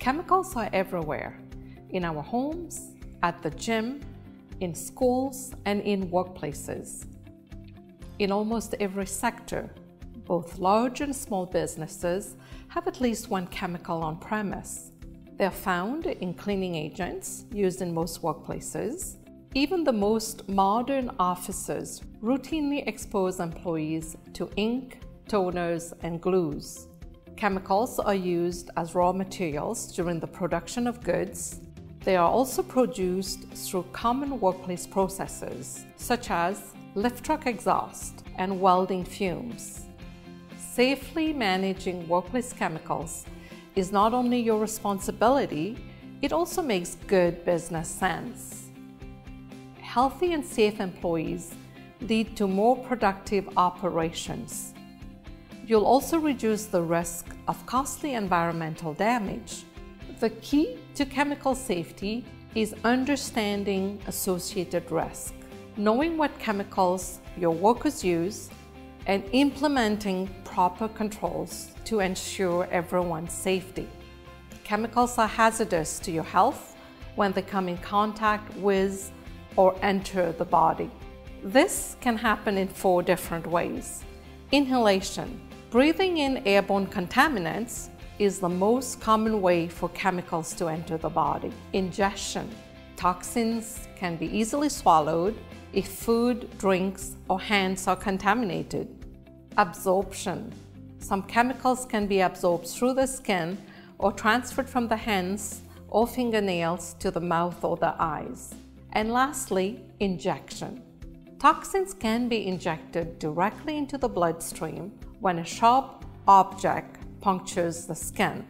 Chemicals are everywhere in our homes, at the gym, in schools, and in workplaces. In almost every sector, both large and small businesses have at least one chemical on premise. They're found in cleaning agents used in most workplaces. Even the most modern offices routinely expose employees to ink, toners, and glues. Chemicals are used as raw materials during the production of goods. They are also produced through common workplace processes, such as lift truck exhaust and welding fumes. Safely managing workplace chemicals is not only your responsibility, it also makes good business sense. Healthy and safe employees lead to more productive operations You'll also reduce the risk of costly environmental damage. The key to chemical safety is understanding associated risk, knowing what chemicals your workers use, and implementing proper controls to ensure everyone's safety. Chemicals are hazardous to your health when they come in contact with or enter the body. This can happen in four different ways. Inhalation, Breathing in airborne contaminants is the most common way for chemicals to enter the body. Ingestion. Toxins can be easily swallowed if food, drinks, or hands are contaminated. Absorption. Some chemicals can be absorbed through the skin or transferred from the hands or fingernails to the mouth or the eyes. And lastly, injection. Toxins can be injected directly into the bloodstream when a sharp object punctures the skin.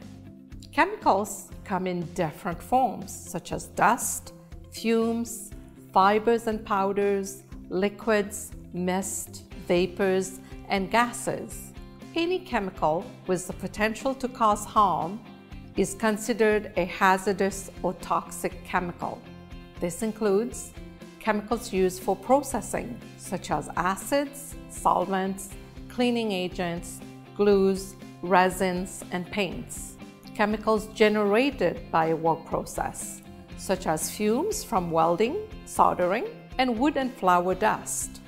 Chemicals come in different forms, such as dust, fumes, fibers and powders, liquids, mist, vapors, and gases. Any chemical with the potential to cause harm is considered a hazardous or toxic chemical. This includes chemicals used for processing, such as acids, solvents, cleaning agents, glues, resins, and paints. Chemicals generated by a work process, such as fumes from welding, soldering, and wood and flour dust.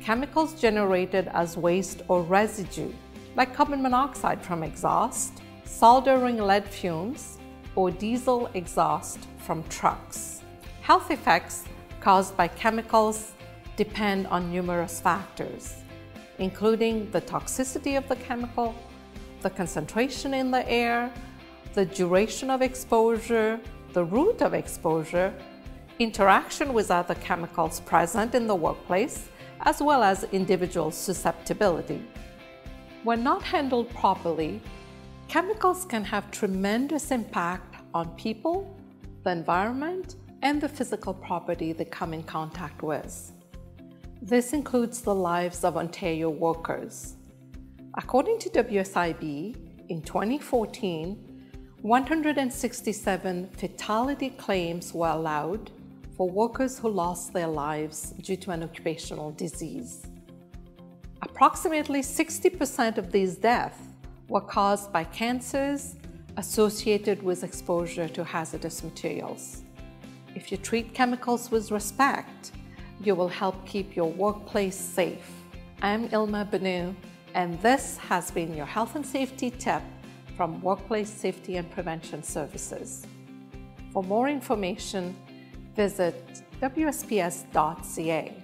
Chemicals generated as waste or residue, like carbon monoxide from exhaust, soldering lead fumes, or diesel exhaust from trucks. Health effects caused by chemicals depend on numerous factors including the toxicity of the chemical, the concentration in the air, the duration of exposure, the route of exposure, interaction with other chemicals present in the workplace, as well as individual susceptibility. When not handled properly, chemicals can have tremendous impact on people, the environment, and the physical property they come in contact with. This includes the lives of Ontario workers. According to WSIB, in 2014, 167 fatality claims were allowed for workers who lost their lives due to an occupational disease. Approximately 60% of these deaths were caused by cancers associated with exposure to hazardous materials. If you treat chemicals with respect, you will help keep your workplace safe. I'm Ilma Banu, and this has been your health and safety tip from Workplace Safety and Prevention Services. For more information, visit wsps.ca.